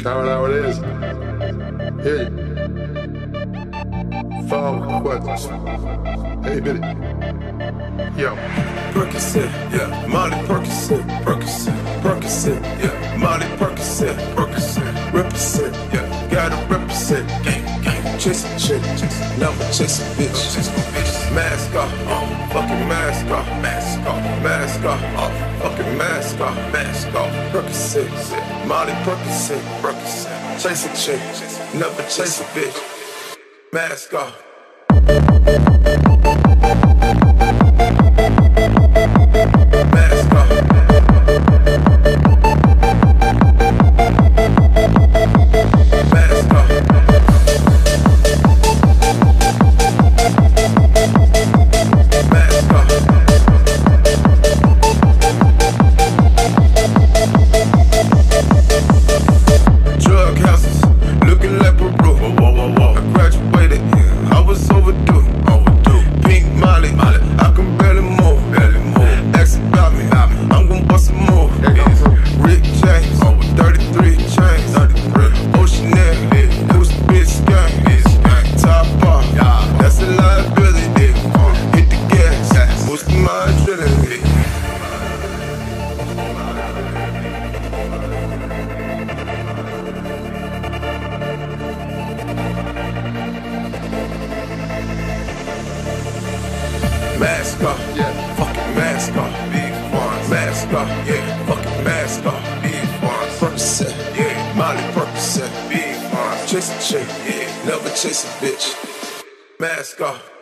Count how it is. Hey. Five questions. Hey, it. Yo. Percocet, yeah. Molly Percocet, Percocet, Percocet, yeah. Molly Percocet, Percocet, represent, yeah. Gotta represent, gang, gang. Chase a chick, never chase a bitch. Mask off, oh, fucking mask off, mask off, mask off, oh, fucking mask off, mask off. Percocet. Molly Percocet, Percocet. Chase a chick, never chase a bitch. Mask off. Mask off, yeah. Fucking mask off, big ones. Mask off, yeah. Fucking mask off, big ones. Percocet, yeah. Molly Percocet, big ones. Chase a chick, yeah. Never chase a bitch. Mask off.